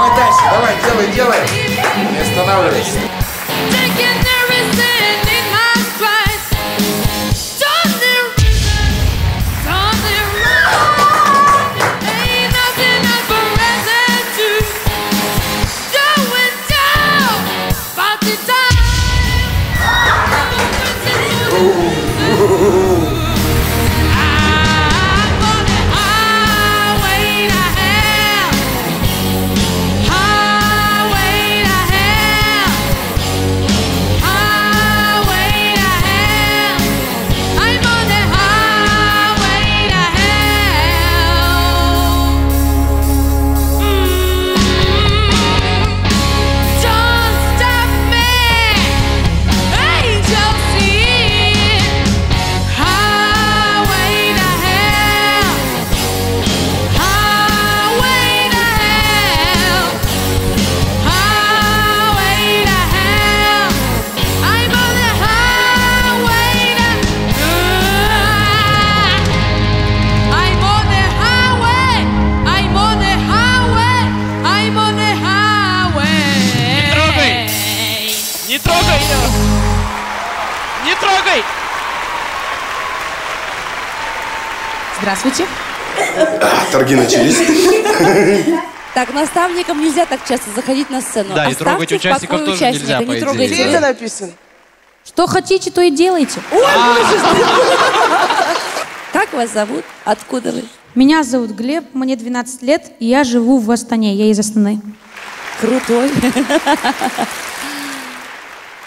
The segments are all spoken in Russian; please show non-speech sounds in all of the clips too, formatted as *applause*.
Давай дальше, давай, делай, делай. Не останавливайся. Time! Не трогай! Здравствуйте. Торги начались. *laughs* Так, наставникам нельзя так часто заходить на сцену. Да, и Оставьте трогать в участников тоже участника, нельзя, не по идее. трогайте. Где это написано? Что хотите, то и делайте. *laughs* Как вас зовут? Откуда вы? Меня зовут Глеб, мне 12 лет, и я живу в Астане, я из Астаны. Крутой. *laughs*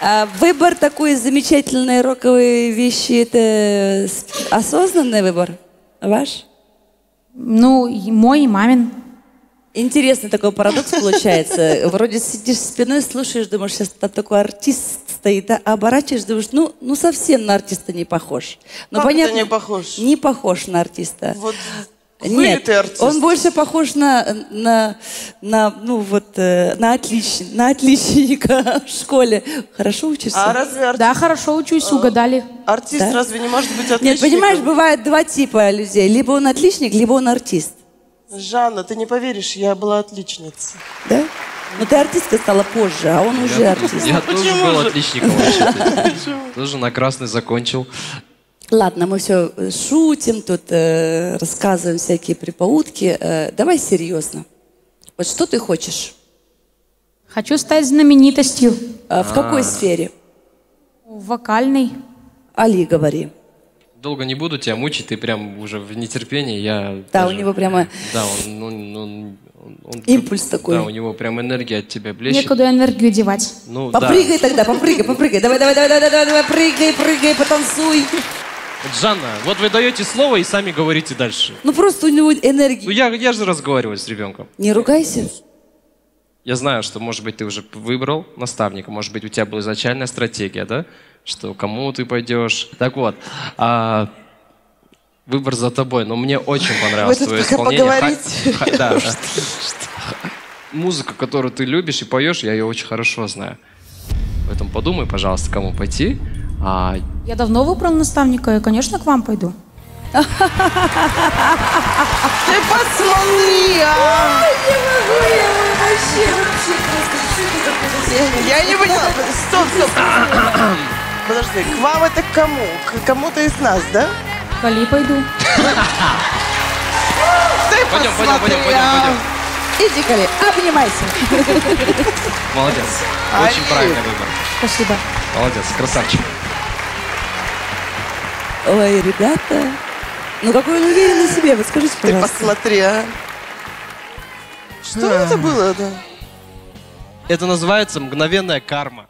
А выбор такой замечательной роковой вещи, это осознанный выбор ваш? Ну, мой и мамин. Интересный такой парадокс получается. Вроде сидишь спиной, слушаешь, думаешь, сейчас там такой артист стоит, а оборачиваешь, думаешь, ну, ну совсем на артиста не похож. Ну, Как это понятно, не похож? Не похож на артиста. Вот Нет, артист. он больше похож на, на, на ну вот, э, на, отлич, на отличника в школе. Хорошо учишься? А разве ар- Да, хорошо учусь, угадали. артист Да? разве не может быть отличником? Нет, понимаешь, бывает два типа людей. Либо он отличник, либо он артист. Жанна, ты не поверишь, я была отличницей. Да? Но ты артистка стала позже, а он уже артист. Я тоже был отличником. *laughs* Тоже на красный закончил. Ладно, мы все шутим, тут э, рассказываем всякие припаутки. Э, давай серьезно. Вот что ты хочешь? Хочу стать знаменитостью. Э, в какой сфере? Вокальной. Али, говори. Долго не буду тебя мучить, ты прям уже в нетерпении. Я Да, даже- у него прямо Да, он, он- он- он- он- Импульс такой. Да, у него прям энергия от тебя блещет. Некуда энергию девать. Ну, да. Попрыгай тогда, попрыгай, попрыгай. Давай, давай, давай, давай, давай, давай, прыгай, прыгай, потанцуй. Вот, Жанна, вот вы даете слово и сами говорите дальше. Ну просто у него Ну, энергии. я, я же разговариваю с ребенком. Не ругайся. Я знаю, что, может быть, ты уже выбрал наставника, может быть, у тебя была изначальная стратегия, да? Что кому ты пойдешь. Так вот, а, выбор за тобой, но мне очень понравилось твое исполнение. Ха- поговорите. ха- да, *laughs* да. Музыка, которую ты любишь и поешь, я ее очень хорошо знаю. Поэтому подумай, пожалуйста, кому пойти. А, Я давно выбрал наставника, и, конечно, к вам пойду. Ты посмотри, а! Я не поняла. Стоп, стоп. Подожди, к вам это к кому? К кому-то из нас, да? К Али пойду. Ты Пойдем, пойдем, пойдем, пойдем, а! пойдем. Иди, Коли, обнимайся. Молодец. Очень правильный выбор. Спасибо. Молодец, красавчик. Ой, ребята. Ну какой он уверенный в себе, вот скажите, Ты пожалуйста. посмотри, а! Что это было, да? Это называется мгновенная карма.